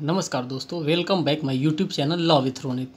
नमस्कार दोस्तों welcome back my YouTube channel law with Ronit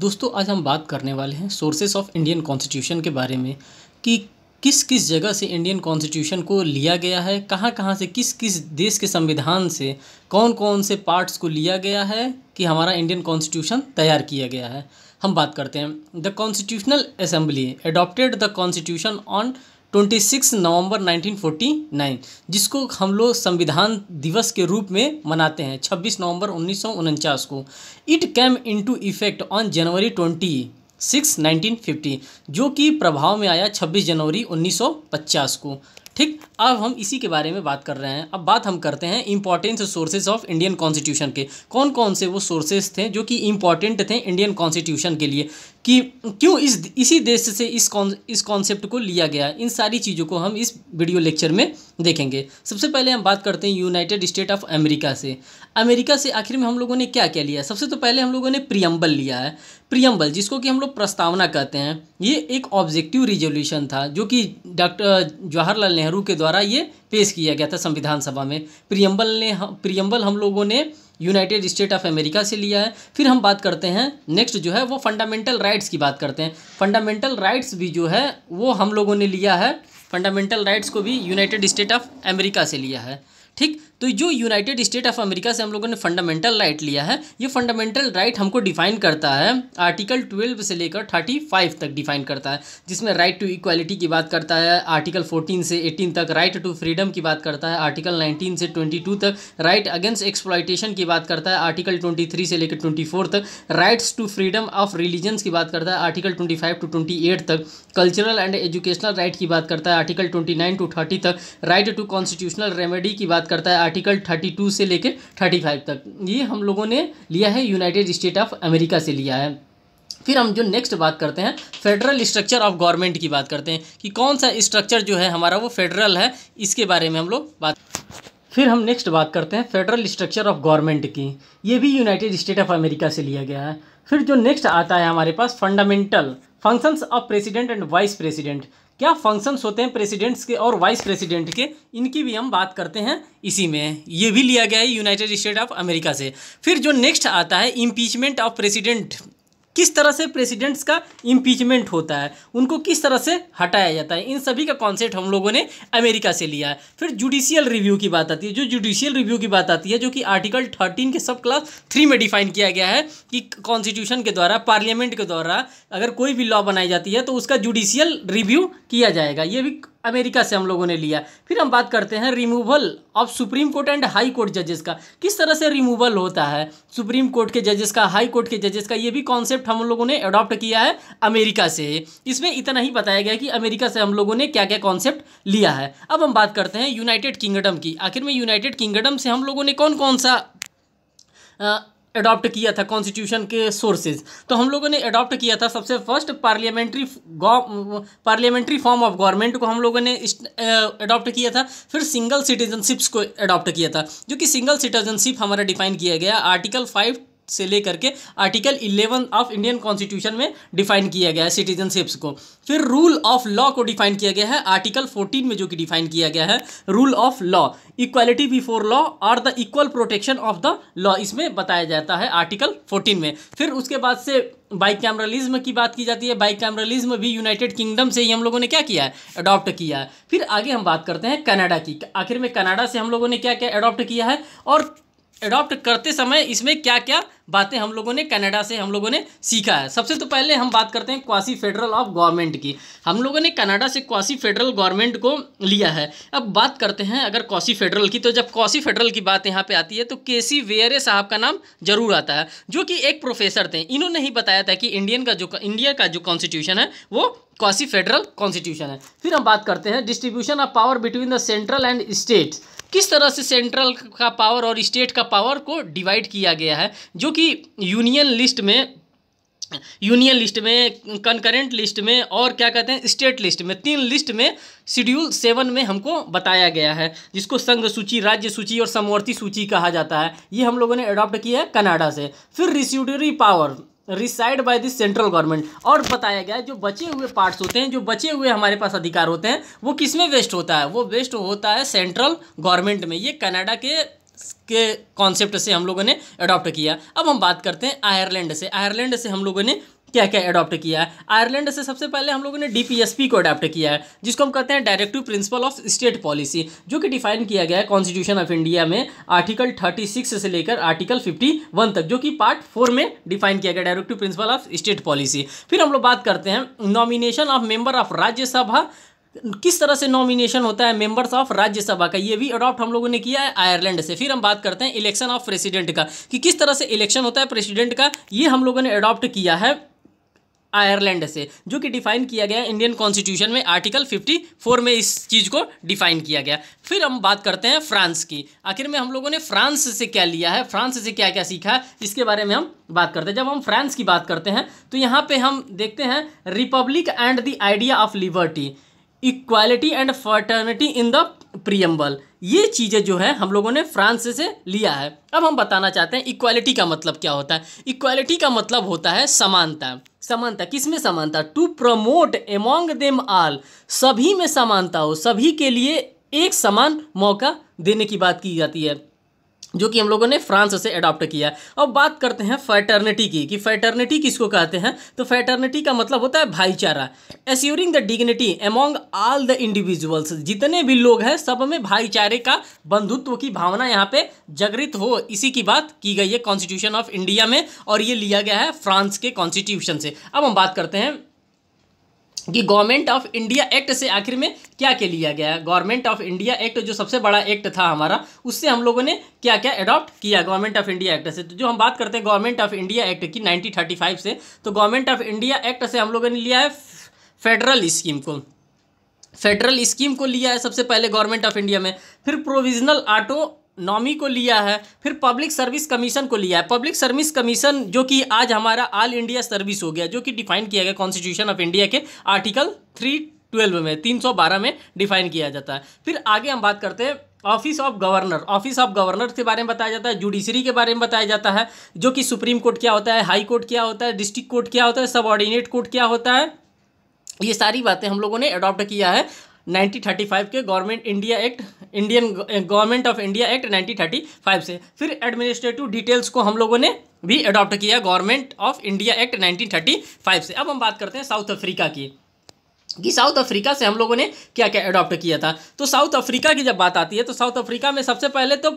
दोस्तों, आज हम बात करने वाले हैं सोर्सेस ऑफ़ इंडियन कॉन्स्टिट्यूशन के बारे में, कि किस किस जगह से इंडियन कॉन्स्टिट्यूशन को लिया गया है कहाँ कहाँ से किस किस देश के संविधान से कौन कौन से पार्ट्स को लिया गया है, कि हमारा इंडियन कॉन्स्टिट्यूशन तैयार किया गया है। हम बात करते हैं the constitutional assembly adopted the constitution on twenty six November 1949 जिसको हम लोग संविधान दिवस के रूप में मनाते हैं 26 नवंबर उन्नीस सौ उनचास को। It came into effect on January twenty six nineteen fifty, जो कि प्रभाव में आया 26 जनवरी 1950 को। ठीक? अब हम इसी के बारे में बात कर रहे हैं। अब बात हम करते हैं important sources of Indian constitution के। कौन कौन से वो सोर्सेज थे जो कि इंपॉर्टेंट थे इंडियन कॉन्स्टिट्यूशन के लिए? कि क्यों इस, इसी देश से इस कॉन इस कॉन्सेप्ट को लिया गया? इन सारी चीज़ों को हम इस वीडियो लेक्चर में देखेंगे। सबसे पहले हम बात करते हैं यूनाइटेड स्टेट ऑफ़ अमेरिका से। अमेरिका से आखिर में हम लोगों ने क्या क्या लिया सबसे तो पहले हम लोगों ने प्रियम्बल लिया है। प्रियम्बल जिसको कि हम लोग प्रस्तावना कहते हैं, ये एक ऑब्जेक्टिव रिजोल्यूशन था, जो कि डॉक्टर जवाहरलाल नेहरू के द्वारा ये पेश किया गया था संविधान सभा में। प्रियम्बल ने प्रियम्बल हम लोगों ने यूनाइटेड स्टेट ऑफ़ अमेरिका से लिया है। फिर हम बात करते हैं नेक्स्ट जो है वो फंडामेंटल राइट्स की बात करते हैं। फंडामेंटल राइट्स भी जो है वो हम लोगों ने लिया है। फंडामेंटल राइट्स को भी यूनाइटेड स्टेट ऑफ़ अमेरिका से लिया है। ठीक? तो जो यूनाइटेड स्टेट ऑफ़ अमेरिका से हम लोगों ने फंडामेंटल राइट right लिया है, ये फंडामेंटल राइट right हमको डिफाइन करता है, आर्टिकल ट्वेल्व से लेकर थर्टी फाइव तक डिफाइन करता है, जिसमें राइट टू इक्वालिटी की बात करता है, आर्टिकल फोर्टीन से एटीन तक राइट टू फ्रीडम की बात करता है, आर्टिकल नाइनटीन से ट्वेंटी टू तक राइट अगेंस्ट एक्सप्लाइटेशन की बात करता है, आर्टिकल ट्वेंटी थ्री से लेकर ट्वेंटी फोर तक rights to freedom of religions की बात करता है, article twenty five to twenty eight तक कल्चरल एंड एजुकेशनल राइट की बात करता है article twenty nine to thirty तक राइट टू कॉन्स्टिट्यूशनल रेमेडी की बात करता है, आर्टिकल थर्टी टू से लेकर थर्टी फाइव तक। ये हम लोगों ने लिया है यूनाइटेड स्टेट ऑफ़ अमेरिका से लिया है। फिर हम जो नेक्स्ट बात करते हैं फेडरल स्ट्रक्चर ऑफ़ गवर्नमेंट की बात करते हैं कि कौन सा स्ट्रक्चर जो है हमारा वो फेडरल है, इसके बारे में हम लोग बात फिर हम नेक्स्ट बात करते हैं फेडरल स्ट्रक्चर ऑफ़ गवर्नमेंट की। ये भी यूनाइटेड स्टेट ऑफ़ अमेरिका से लिया गया है। फिर जो नेक्स्ट आता है हमारे पास fundamental functions of president and vice president क्या फ़ंक्शंस होते हैं प्रेसिडेंट्स के और वाइस प्रेसिडेंट के? इनकी भी हम बात करते हैं इसी में। ये भी लिया गया है यूनाइटेड स्टेट ऑफ़ अमेरिका से। फिर जो नेक्स्ट आता है इम्पीचमेंट ऑफ़ प्रेसिडेंट किस तरह से प्रेसिडेंट्स का इम्पीचमेंट होता है, उनको किस तरह से हटाया जाता है, इन सभी का कॉन्सेप्ट हम लोगों ने अमेरिका से लिया है। फिर जुडिशियल रिव्यू की बात आती है, जो जुडिशियल रिव्यू की बात आती है, जो कि आर्टिकल थर्टीन के सब क्लास थ्री में डिफाइन किया गया है कि कॉन्स्टिट्यूशन के द्वारा पार्लियामेंट के द्वारा अगर कोई भी लॉ बनाई जाती है तो उसका जुडिशियल रिव्यू किया जाएगा। ये भी अमेरिका से हम लोगों ने लिया। फिर हम बात करते हैं removal of supreme court and high court जजेस का। किस तरह से रिमूवल होता है? सुप्रीम कोर्ट के जजेस का हाई कोर्ट के जजेस का, ये भी कॉन्सेप्ट हम लोगों ने अडॉप्ट किया है अमेरिका से। इसमें इतना ही बताया गया कि अमेरिका से हम लोगों ने क्या क्या कॉन्सेप्ट लिया है। अब हम बात करते हैं यूनाइटेड किंगडम की। आखिर में यूनाइटेड किंगडम से हम लोगों ने कौन कौन सा अडॉप्ट किया था कॉन्स्टिट्यूशन के सोर्सेज तो हम लोगों ने अडॉप्ट किया था सबसे first parliamentary parliamentary form of government को हम लोगों ने अडॉप्ट किया था। फिर सिंगल सिटीजनशिप्स को अडॉप्ट किया था, जो कि सिंगल सिटीजनशिप हमारा डिफाइन किया गया। आर्टिकल फाइव से लेकर के article eleven of Indian constitution में डिफाइन किया गया है सिटीजनशिप्स को। फिर रूल ऑफ़ लॉ को डिफाइन किया गया है आर्टिकल फोर्टीन में जो कि डिफाइन किया गया है rule of law equality before law और the equal protection of the law इसमें बताया जाता है आर्टिकल फोर्टीन में। फिर उसके बाद से बाइक कैमरलिज्म की बात की जाती है बाइक कैमरलिज्म भी यूनाइटेड किंगडम से ही हम लोगों ने क्या किया है? अडॉप्ट किया है। फिर आगे हम बात करते हैं कनाडा की। आखिर में कनाडा से हम लोगों ने क्या क्या अडॉप्ट किया है? और अडॉप्ट करते समय इसमें क्या क्या बातें हम लोगों ने कनाडा से हम लोगों ने सीखा है। सबसे तो पहले हम बात करते हैं क्वासी फेडरल ऑफ़ गवर्नमेंट की। हम लोगों ने कनाडा से क्वासी फेडरल गवर्नमेंट को लिया है। अब बात करते हैं अगर क्वासी फेडरल की तो जब क्वासी फेडरल की बात यहाँ पे आती है तो के सी वेयरे साहब का नाम ज़रूर आता है, जो कि एक प्रोफेसर थे। इन्होंने ही बताया था कि इंडियन का जो, इंडिया का जो कॉन्स्टिट्यूशन है, वो क्वासी फेडरल कॉन्स्टिट्यूशन है। फिर हम बात करते हैं distribution of power between the central and state किस तरह से सेंट्रल का पावर और स्टेट का पावर को डिवाइड किया गया है, जो कि यूनियन लिस्ट में यूनियन लिस्ट में कंकरेंट लिस्ट में और क्या कहते हैं स्टेट लिस्ट में, तीन लिस्ट में शेड्यूल सेवन में हमको बताया गया है, जिसको संघ सूची, राज्य सूची और समवर्ती सूची कहा जाता है। ये हम लोगों ने अडॉप्ट किया है कनाडा से। फिर residuary power reside by this central government और बताया गया है, जो बचे हुए पार्ट्स होते हैं, जो बचे हुए हमारे पास अधिकार होते हैं, वो किसमें वेस्ट होता है? वो वेस्ट होता है सेंट्रल गवर्नमेंट में। ये कनाडा के के कॉन्सेप्ट से हम लोगों ने अडॉप्ट किया। अब हम बात करते हैं आयरलैंड से। आयरलैंड से हम लोगों ने क्या क्या अडॉप्ट किया है? आयरलैंड से सबसे पहले हम लोगों ने डीपीएसपी को अडॉप्ट किया है, जिसको हम कहते हैं directive principle of state policy जो कि डिफाइन किया गया है कॉन्स्टिट्यूशन ऑफ़ इंडिया में आर्टिकल 36 से लेकर आर्टिकल 51 तक, जो कि पार्ट फोर में डिफाइन किया गया directive principle of state policy फिर हम लोग बात करते हैं nomination of member of Rajya Sabha किस तरह से नॉमिनेशन होता है मेंबर्स ऑफ़ राज्यसभा का, ये भी अडॉप्ट हम लोगों ने किया है आयरलैंड से। फिर हम बात करते हैं इलेक्शन ऑफ़ प्रेसिडेंट का, कि किस तरह से इलेक्शन होता है प्रेसिडेंट का, ये हम लोगों ने अडॉप्ट किया है आयरलैंड से, जो कि डिफाइन किया गया इंडियन कॉन्स्टिट्यूशन में आर्टिकल 54 में इस चीज़ को डिफाइन किया गया। फिर हम बात करते हैं फ्रांस की। आखिर में हम लोगों ने फ्रांस से क्या लिया है? फ्रांस से क्या क्या सीखा है? इसके बारे में हम बात करते हैं। जब हम फ्रांस की बात करते हैं तो यहाँ पे हम देखते हैं republic and the idea of liberty equality and fraternity in the preamble ये चीज़ें जो है, हम लोगों ने फ्रांस से लिया है। अब हम बताना चाहते हैं इक्वालिटी का मतलब क्या होता है? इक्वालिटी का मतलब होता है समानता। समानता किसमें समानता? To promote among them all सभी में समानता हो, सभी के लिए एक समान मौका देने की बात की जाती है। जो कि हम लोगों ने फ्रांस से अडॉप्ट किया है। अब बात करते हैं फैटर्निटी की, कि फैटर्निटी किसको कहते हैं? तो फैटर्निटी का मतलब होता है भाईचारा। Assuring the dignity among all the individuals जितने भी लोग हैं, सब में भाईचारे का बंधुत्व की भावना यहाँ पे जागृत हो। इसी की बात की गई है कॉन्स्टिट्यूशन ऑफ़ इंडिया में, और ये लिया गया है फ्रांस के कॉन्स्टिट्यूशन से। अब हम बात करते हैं कि गवर्नमेंट ऑफ़ इंडिया एक्ट से आखिर में क्या क्या लिया गया गवर्नमेंट ऑफ़ इंडिया एक्ट जो सबसे बड़ा एक्ट था हमारा, उससे हम लोगों ने क्या क्या अडॉप्ट किया गवर्नमेंट ऑफ़ इंडिया एक्ट से? तो जो हम बात करते हैं गवर्नमेंट ऑफ़ इंडिया एक्ट की 1935 से तो गवर्नमेंट ऑफ़ इंडिया एक्ट से हम लोगों ने लिया है फेडरल स्कीम को। फेडरल स्कीम को लिया है सबसे पहले गवर्नमेंट ऑफ़ इंडिया में। फिर प्रोविजनल ऑटो नॉमी को लिया है, फिर पब्लिक सर्विस कमीशन को लिया है। पब्लिक सर्विस कमीशन जो कि आज हमारा ऑल इंडिया सर्विस हो गया, जो कि डिफाइन किया गया कॉन्स्टिट्यूशन ऑफ़ इंडिया के आर्टिकल थ्री ट्वेल्व में तीन सौ बारह में डिफाइन किया जाता है। फिर आगे हम बात करते हैं office of governor office of governor के बारे में बताया जाता है जुडिशरी के बारे में बताया जाता है, जो कि सुप्रीम कोर्ट क्या होता है हाई कोर्ट क्या होता है डिस्ट्रिक्ट कोर्ट क्या होता है सब कोर्ट क्या होता है, ये सारी बातें हम लोगों ने अडॉप्ट किया है। 1935 के government India act, Indian government of India act 1935 से। फिर एडमिनिस्ट्रेटिव डिटेल्स को हम लोगों ने भी अडॉप्ट किया गवर्नमेंट ऑफ़ इंडिया एक्ट 1935 से। अब हम बात करते हैं साउथ अफ्रीका की, कि साउथ अफ्रीका से हम लोगों ने क्या क्या अडॉप्ट किया था। तो साउथ अफ्रीका की जब बात आती है तो साउथ अफ्रीका में सबसे पहले तो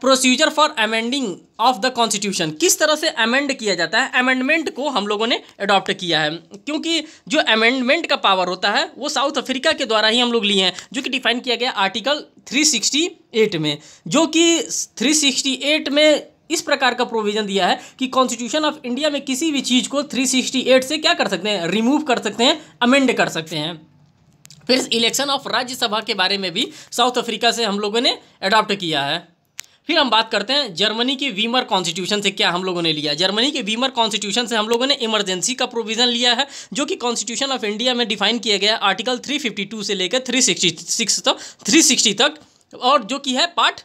procedure for amending of the constitution. किस तरह से अमेंड किया जाता है? अमेंडमेंट को हम लोगों ने अडॉप्ट किया है। क्योंकि जो अमेंडमेंट का पावर होता है, वो साउथ अफ्रीका के द्वारा ही हम लोग लिए हैं, जो कि डिफाइन किया गया आर्टिकल 368 में। जो कि 368 में इस प्रकार का प्रोविज़न दिया है कि कॉन्स्टिट्यूशन ऑफ़ इंडिया में किसी भी चीज़ को 368 से क्या कर सकते हैं? रिमूव कर सकते हैं अमेंड कर सकते हैं। फिर इलेक्शन ऑफ़ राज्यसभा के बारे में भी साउथ अफ्रीका से हम लोगों ने अडॉप्ट किया है। फिर हम बात करते हैं जर्मनी के वीमर कॉन्स्टिट्यूशन से क्या हम लोगों ने लिया। जर्मनी के वीमर कॉन्स्टिट्यूशन से हम लोगों ने इमरजेंसी का प्रोविज़न लिया है, जो कि कॉन्स्टिट्यूशन ऑफ़ इंडिया में डिफाइन किया गया आर्टिकल 352 से लेकर 366 तक 360 तक, और जो कि है पार्ट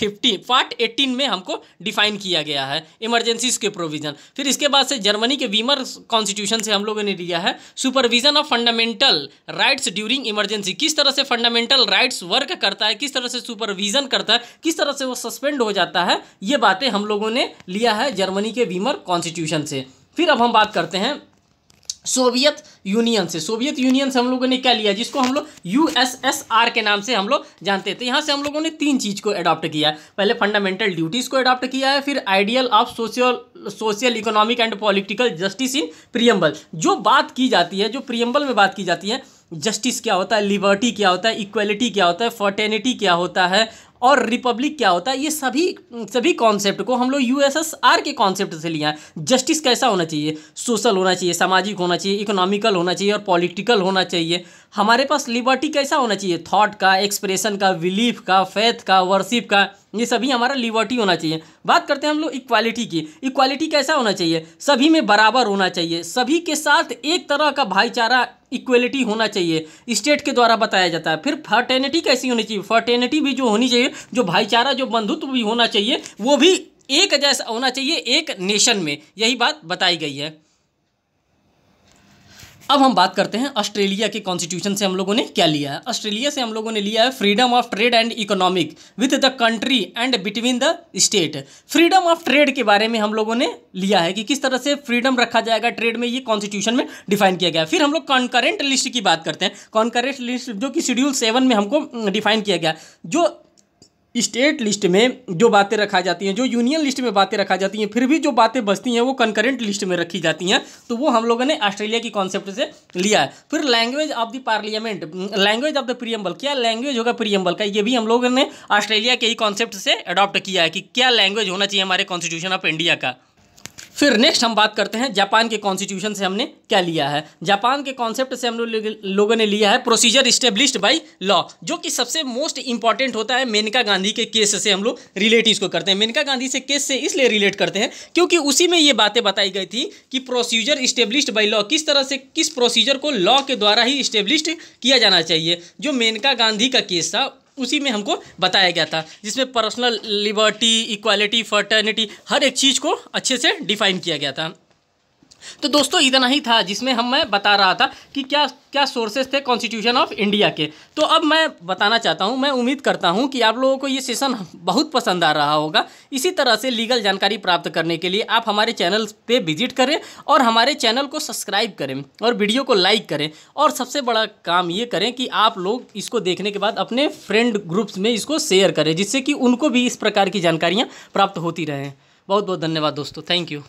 फिफ्टीन पार्ट एट्टीन में हमको डिफाइन किया गया है इमरजेंसीज के प्रोविज़न फिर इसके बाद से जर्मनी के वीमर कॉन्स्टिट्यूशन से हम लोगों ने लिया है supervision of fundamental rights during emergency किस तरह से फंडामेंटल राइट्स वर्क करता है, किस तरह से सुपरविजन करता है, किस तरह से वो सस्पेंड हो जाता है, ये बातें हम लोगों ने लिया है जर्मनी के वीमर कॉन्स्टिट्यूशन से. फिर अब हम बात करते हैं सोवियत यूनियन से, सोवियत यूनियन से हम लोगों ने क्या लिया, जिसको हम लोग यूएसएसआर के नाम से हम लोग जानते थे। यहाँ से हम लोगों ने तीन चीज़ को अडॉप्ट किया पहले फंडामेंटल ड्यूटीज़ को अडॉप्ट किया है, फिर ideal of social social economic and political justice in preamble जो बात की जाती है, जो प्रियम्बल में बात की जाती है जस्टिस क्या होता है, लिबर्टी क्या होता है, इक्वलिटी क्या होता है, फर्टेनिटी क्या होता है और रिपब्लिक क्या होता है, ये सभी सभी कॉन्सेप्ट को हम लोग यूएसएसआर के कॉन्सेप्ट से लिया है। जस्टिस कैसा होना चाहिए? सोशल होना चाहिए, सामाजिक होना चाहिए इकोनॉमिकल होना चाहिए और पॉलिटिकल होना चाहिए। हमारे पास लिबर्टी कैसा होना चाहिए? थॉट का एक्सप्रेशन का बिलीफ का फेथ का वर्शिप का। ये सभी हमारा लिबर्टी होना चाहिए। बात करते हैं हम लोग इक्वालिटी की। इक्वालिटी कैसा होना चाहिए? सभी में बराबर होना चाहिए। सभी के साथ एक तरह का भाईचारा, इक्वलिटी होना चाहिए। स्टेट के द्वारा बताया जाता है। फिर फर्टेनिटी कैसी होनी चाहिए? फर्टेनिटी भी जो होनी चाहिए, जो भाईचारा, जो बंधुत्व भी होना चाहिए, वो भी एक जैसा होना चाहिए एक नेशन में। यही बात बताई गई है। अब हम बात करते हैं ऑस्ट्रेलिया के कॉन्स्टिट्यूशन से हम लोगों ने क्या लिया है। ऑस्ट्रेलिया से हम लोगों ने लिया है freedom of trade and economic with the country and between the state freedom of trade के बारे में हम लोगों ने लिया है कि किस तरह से फ्रीडम रखा जाएगा ट्रेड में, ये कॉन्स्टिट्यूशन में डिफाइन किया गया फिर हम लोग कॉन्करेंट लिस्ट की बात करते हैं। कॉन्करेंट लिस्ट जो कि शेड्यूल सेवन में हमको डिफाइन किया गया जो स्टेट लिस्ट में जो बातें रखा जाती हैं, जो यूनियन लिस्ट में बातें रखा जाती हैं, फिर भी जो बातें बचती हैं, वो कंकरेंट लिस्ट में रखी जाती हैं तो वो हम लोगों ने ऑस्ट्रेलिया की कॉन्सेप्ट से लिया है। फिर language of the parliament language of the preamble क्या लैंग्वेज होगा प्रियम्बल का? ये भी हम लोगों ने ऑस्ट्रेलिया के ही कॉन्सेप्ट से अडॉप्ट किया है कि क्या लैंग्वेज होना चाहिए हमारे कॉन्स्टिट्यूशन ऑफ़ इंडिया का। फिर नेक्स्ट हम बात करते हैं जापान के कॉन्स्टिट्यूशन से हमने क्या लिया है। जापान के कॉन्सेप्ट से हम लोग लोगों ने लिया है प्रोसीजर इस्टेब्लिश्ड बाय लॉ जो कि सबसे मोस्ट इंपॉर्टेंट होता है मेनका गांधी के केस से हम लोग रिलेट इसको करते हैं। मेनका गांधी से केस से इसलिए रिलेट करते हैं क्योंकि उसी में ये बातें बताई गई थी कि प्रोसीजर इस्टेब्लिश्ड बाई लॉ किस तरह से, किस प्रोसीजर को लॉ के द्वारा ही इस्टेब्लिश्ड किया जाना चाहिए। जो मेनका गांधी का केस था उसी में हमको बताया गया था, जिसमें पर्सनल लिबर्टी इक्वालिटी फर्टर्निटी हर एक चीज़ को अच्छे से डिफाइन किया गया था। तो दोस्तों, इतना ही था जिसमें हम, मैं बता रहा था कि क्या क्या सोर्सेज थे कॉन्स्टिट्यूशन ऑफ़ इंडिया के। तो अब मैं बताना चाहता हूँ, मैं उम्मीद करता हूँ कि आप लोगों को ये सेशन बहुत पसंद आ रहा होगा। इसी तरह से लीगल जानकारी प्राप्त करने के लिए आप हमारे चैनल पे विज़िट करें और हमारे चैनल को सब्सक्राइब करें और वीडियो को लाइक करें। और सबसे बड़ा काम ये करें कि आप लोग इसको देखने के बाद अपने फ्रेंड ग्रुप्स में इसको शेयर करें, जिससे कि उनको भी इस प्रकार की जानकारियाँ प्राप्त होती रहें। बहुत बहुत धन्यवाद दोस्तों। Thank you